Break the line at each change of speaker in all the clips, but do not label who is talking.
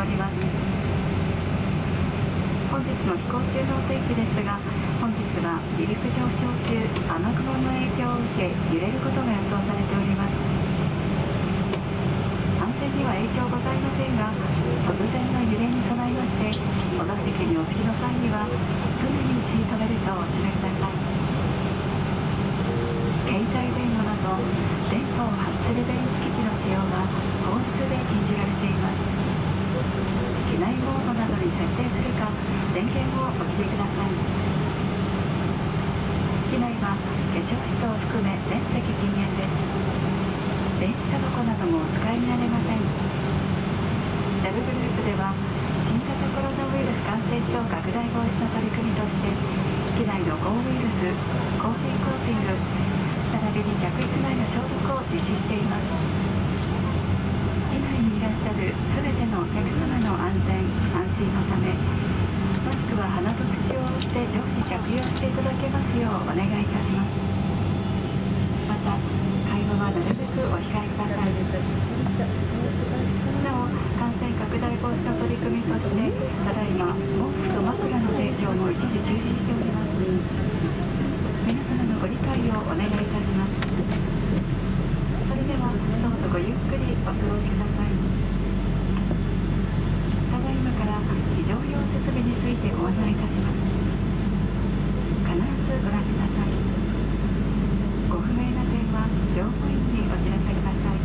おります本日の飛行中のお天気ですが本日は離陸上昇中雨雲の影響を受け揺れることが予想されております安全には影響ございませんが突然の揺れに備えましてお座席にお着きの際には常にシートベルトをお締めください携帯電話など電波を発する電気機器の使用は法律で禁じられます。内モードなどに設定するか電源をお切りください。機内は化粧室を含め全席禁煙です。電子タバコなどもお使いになれません。JAL グループでは新型コロナウイルス感染症拡大防止の取り組みとして機内の抗ウイルス抗菌コーティング並びに客室内の消毒を実施しています。内にいらっしゃる全てのお客様の安全安心のためマスクは鼻と口を覆って常時着用していただけますようお願いいたします。また会話はなるべくお控えくださいなお感染拡大防止の取り組みとしてただいま毛布と枕の提供も一時中止しておりますご理解をお願いいたしますそれではどうぞごゆっくりお過ごしくださいただいまから非常用設備についてご案内いたします必ずご覧くださいご不明な点は乗務員にお知らせください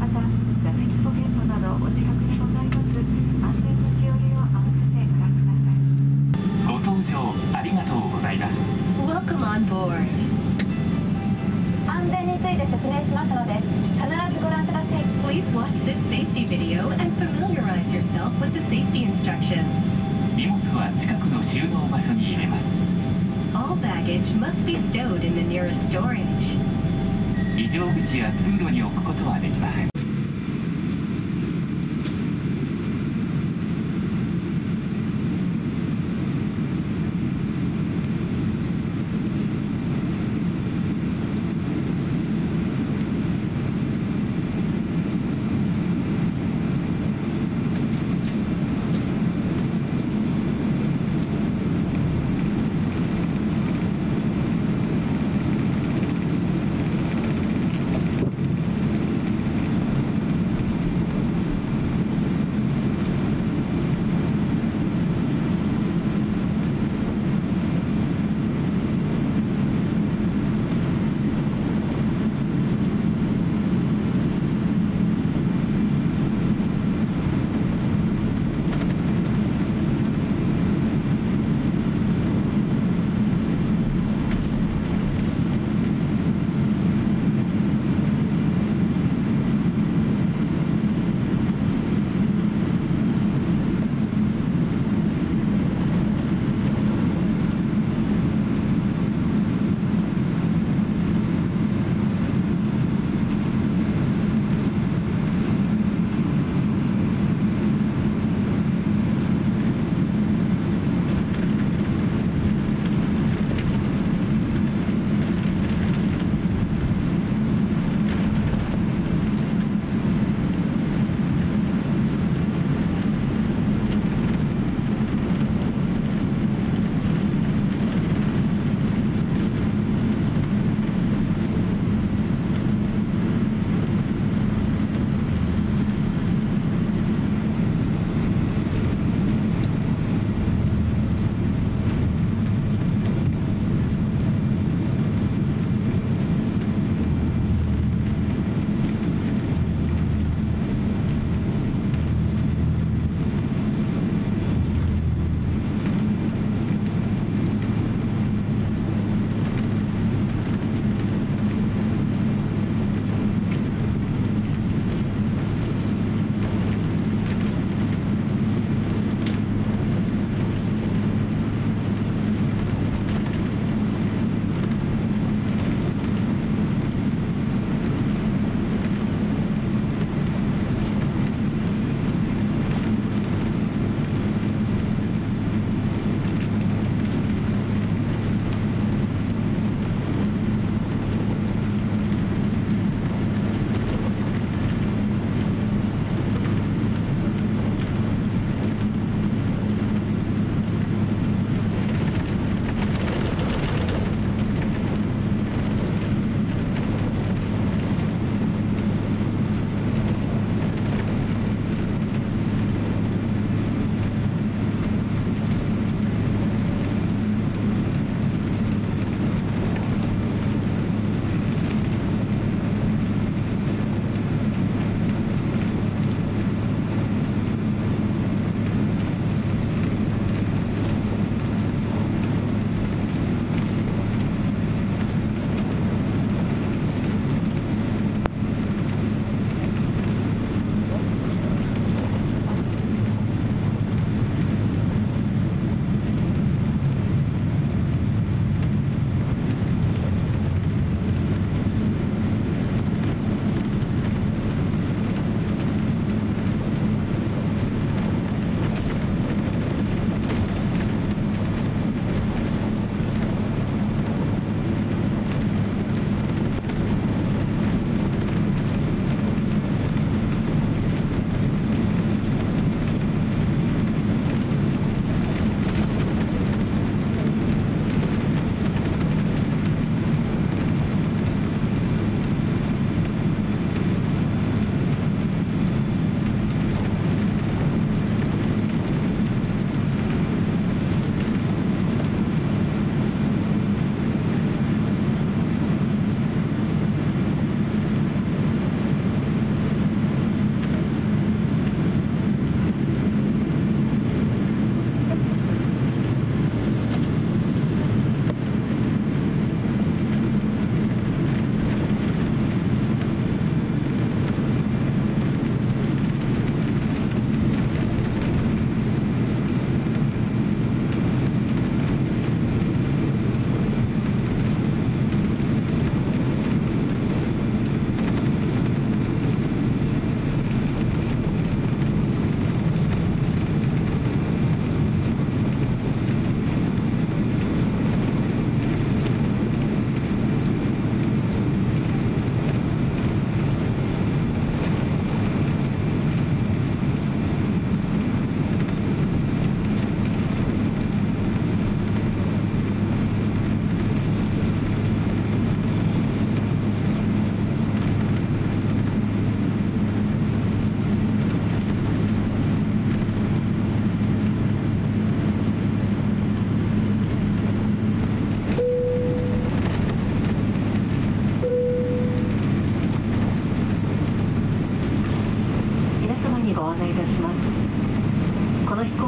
また座席ポケットなどお近くにございます安全のしおりを合わせてご覧ください
ご搭乗ありがとうございます
Welcome on board.
安全について説明しますので必ずご覧ください
Please watch this safety video and familiarize yourself with the safety instructions.
荷物は近くの収納場所に入れます
All baggage must be stowed in the nearest storage.
異常口や通路に置くことはできません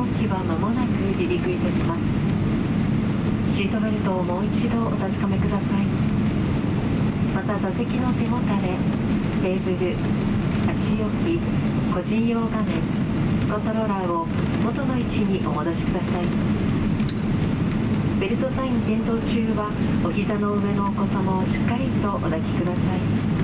行機は間もなく離陸いたします。シートベルトをもう一度お確かめください。また座席の背もたれテーブル足置き個人用画面コントローラーを元の位置にお戻しください。ベルトサイン点灯中はお膝の上のお子様をしっかりとお抱きください。